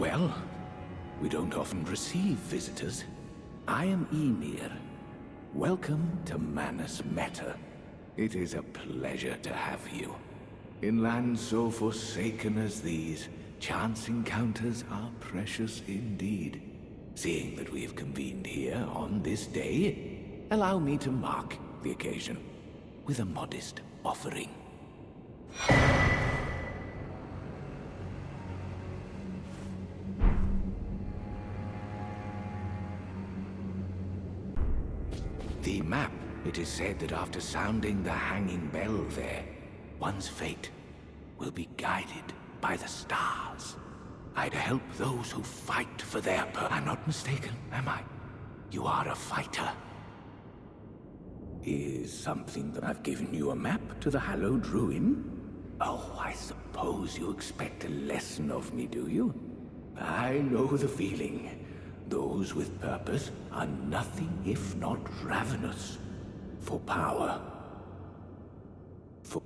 Well, we don't often receive visitors. I am Ymir. Welcome to Manus Metyr. It is a pleasure to have you. In lands so forsaken as these, chance encounters are precious indeed. Seeing that we have convened here on this day, allow me to mark the occasion with a modest offering. The map, it is said that after sounding the hanging bell there, one's fate will be guided by the stars. I'd help those who fight for their I'm not mistaken, am I? You are a fighter. Is something that I've given you a map to the hallowed ruin? Oh, I suppose you expect a lesson of me, do you? I know the feeling. Those with purpose are nothing if not ravenous for power. For...